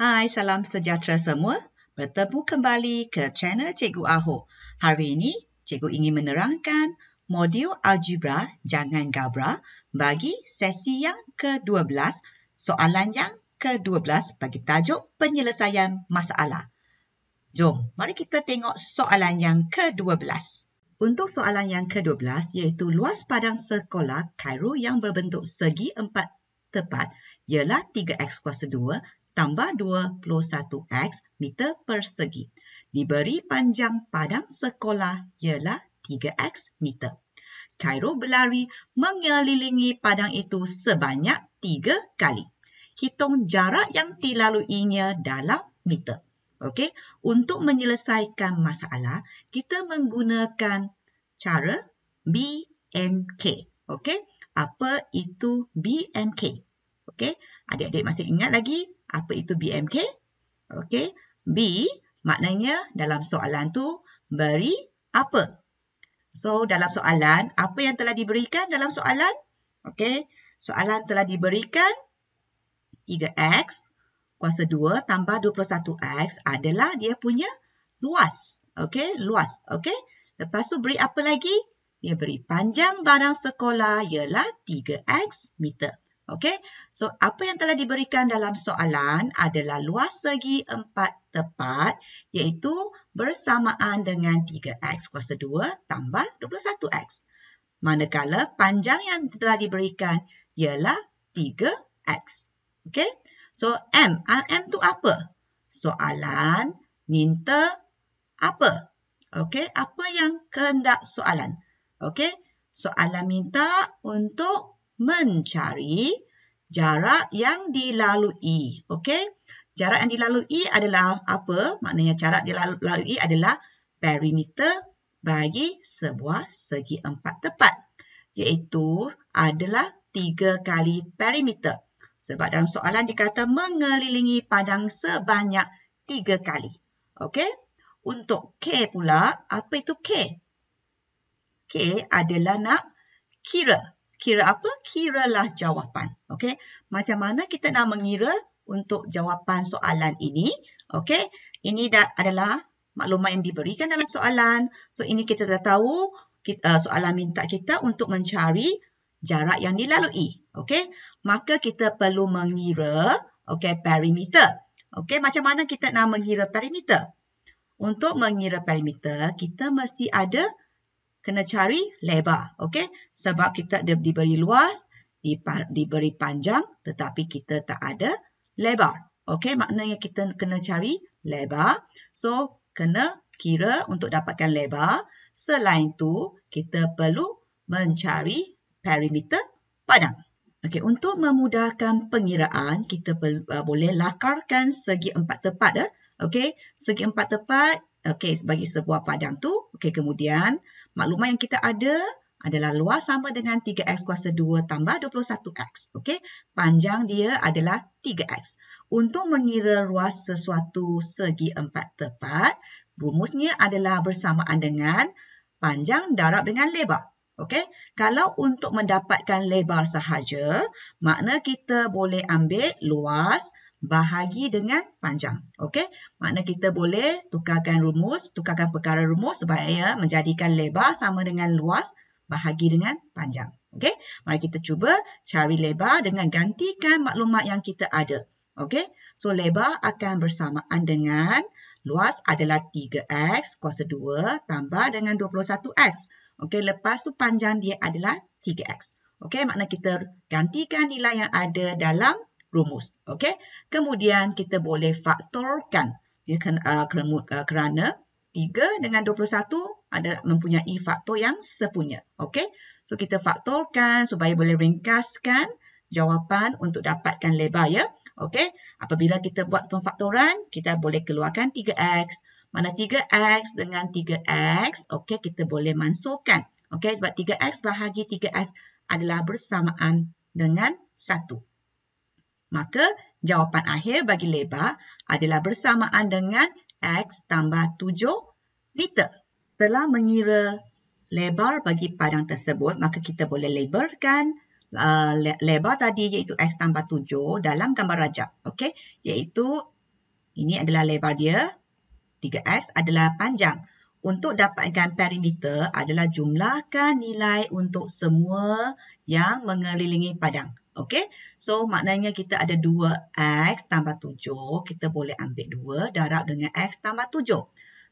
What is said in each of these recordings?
Hai, salam sejahtera semua. Bertemu kembali ke channel Cikgu Aho. Hari ini, Cikgu ingin menerangkan modul algebra jangan gabra bagi sesi yang ke-12, soalan yang ke-12 bagi tajuk penyelesaian masalah. Jom, mari kita tengok soalan yang ke-12. Untuk soalan yang ke-12 iaitu luas padang sekolah Cairo yang berbentuk segi empat tepat ialah 3x kuasa 2 tambah 21x meter persegi. Diberi panjang padang sekolah ialah 3x meter. Cairo berlari mengelilingi padang itu sebanyak 3 kali. Hitung jarak yang dilaluinya dalam meter. Okey, untuk menyelesaikan masalah, kita menggunakan cara BMK. Okey, apa itu BMK? Okey, adik-adik masih ingat lagi apa itu BMK? Okey, B maknanya dalam soalan tu beri apa? So, dalam soalan, apa yang telah diberikan dalam soalan? Okey, soalan telah diberikan 3x kuasa 2 tambah 21x adalah dia punya luas. Okey, luas. Okey, lepas tu beri apa lagi? Dia beri panjang barang sekolah ialah 3x meter. Okey, so apa yang telah diberikan dalam soalan adalah luas segi empat tepat iaitu bersamaan dengan 3x kuasa 2 tambah 21x. Manakala panjang yang telah diberikan ialah 3x. Okey, so M, M tu apa? Soalan minta apa? Okey, apa yang kehendak soalan? Okey, soalan minta untuk mencari jarak yang dilalui. Okey? Jarak yang dilalui adalah apa? Maknanya jarak dilalui adalah perimeter bagi sebuah segi empat tepat. Iaitu adalah tiga kali perimeter. Sebab dalam soalan dikata mengelilingi padang sebanyak tiga kali. Okey? Untuk K pula, apa itu K? K adalah nak kira kira apa? Kiralah jawapan. Okey. Macam mana kita nak mengira untuk jawapan soalan ini? Okey. Ini dah adalah maklumat yang diberikan dalam soalan. So ini kita dah tahu kita, uh, soalan minta kita untuk mencari jarak yang dilalui. Okey. Maka kita perlu mengira okey perimeter. Okey, macam mana kita nak mengira perimeter? Untuk mengira perimeter, kita mesti ada kena cari lebar. Okey? Sebab kita diberi luas, diberi panjang tetapi kita tak ada lebar. Okey? Maknanya kita kena cari lebar. So, kena kira untuk dapatkan lebar. Selain itu, kita perlu mencari perimeter padang. Okey, untuk memudahkan pengiraan, kita uh, boleh lakarkan segi empat tepat. Eh? Okey, segi empat tepat Okey, bagi sebuah padang tu. Okey, kemudian maklumat yang kita ada adalah luas sama dengan 3x kuasa 2 tambah 21x. Okey, panjang dia adalah 3x. Untuk mengira luas sesuatu segi empat tepat, rumusnya adalah bersamaan dengan panjang darab dengan lebar. Okey, kalau untuk mendapatkan lebar sahaja, makna kita boleh ambil luas bahagi dengan panjang. Okey, makna kita boleh tukarkan rumus, tukarkan perkara rumus supaya menjadikan lebar sama dengan luas bahagi dengan panjang. Okey, mari kita cuba cari lebar dengan gantikan maklumat yang kita ada. Okey, so lebar akan bersamaan dengan luas adalah 3x kuasa 2 tambah dengan 21x. Okey, lepas tu panjang dia adalah 3x. Okey, makna kita gantikan nilai yang ada dalam rumus. Okey. Kemudian kita boleh faktorkan uh, kerana 3 dengan 21 ada mempunyai faktor yang sepunya. Okey. So kita faktorkan supaya boleh ringkaskan jawapan untuk dapatkan lebar ya. Okey. Apabila kita buat pemfaktoran, kita boleh keluarkan 3x. Mana 3x dengan 3x, okey kita boleh mansuhkan. Okey sebab 3x bahagi 3x adalah bersamaan dengan 1. Maka jawapan akhir bagi lebar adalah bersamaan dengan X tambah 7 meter. Setelah mengira lebar bagi padang tersebut, maka kita boleh labelkan uh, lebar tadi iaitu X tambah 7 dalam gambar rajak. Okay? Iaitu Ini adalah lebar dia. 3X adalah panjang. Untuk dapatkan perimeter adalah jumlahkan nilai untuk semua yang mengelilingi padang. Okey, so maknanya kita ada 2X tambah 7. Kita boleh ambil 2 darab dengan X tambah 7.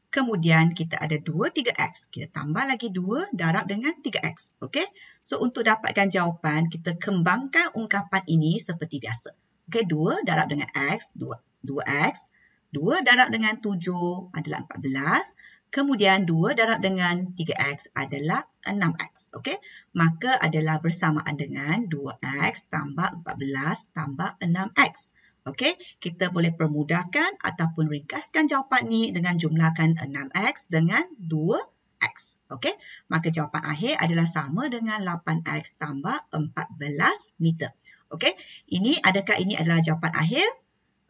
Kemudian kita ada 2 3x. Kita tambah lagi 2 darab dengan 3x. Okey. So untuk dapatkan jawapan, kita kembangkan ungkapan ini seperti biasa. Okey, 2 darab dengan x, 2 2x. 2 darab dengan 7 adalah 14. Kemudian 2 darab dengan 3x adalah 6x. Okey. Maka adalah bersamaan dengan 2x tambah 14 tambah 6x. Okey, kita boleh permudahkan ataupun ringkaskan jawapan ni dengan jumlahkan 6x dengan 2x. Okey, maka jawapan akhir adalah sama dengan 8x tambah 14 meter. Okey, ini adakah ini adalah jawapan akhir?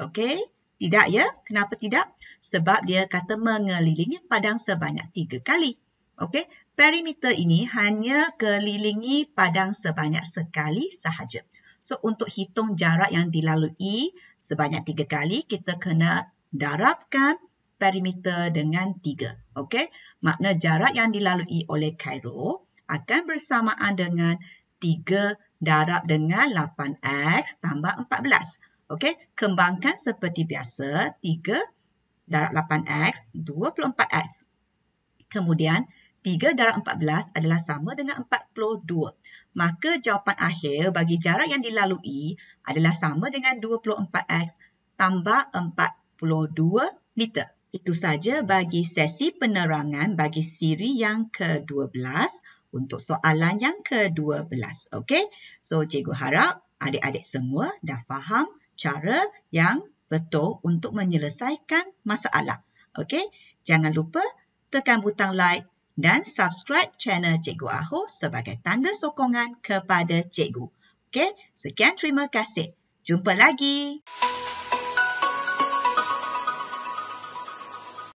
Okey, tidak ya. Kenapa tidak? Sebab dia kata mengelilingi padang sebanyak tiga kali. Okey, perimeter ini hanya kelilingi padang sebanyak sekali sahaja. So, untuk hitung jarak yang dilalui sebanyak tiga kali, kita kena darabkan perimeter dengan tiga. Okey? Makna jarak yang dilalui oleh Cairo akan bersamaan dengan tiga darab dengan 8X tambah 14. Okey? Kembangkan seperti biasa. Tiga darab 8X, 24X. Kemudian, 3 darab 14 adalah sama dengan 42. Maka jawapan akhir bagi jarak yang dilalui adalah sama dengan 24x tambah 42 meter. Itu saja bagi sesi penerangan bagi siri yang ke-12 untuk soalan yang ke-12. Okey? So, cikgu harap adik-adik semua dah faham cara yang betul untuk menyelesaikan masalah. Okey? Jangan lupa tekan butang like dan subscribe channel Cikgu Aho sebagai tanda sokongan kepada cikgu. Okey, sekian terima kasih. Jumpa lagi.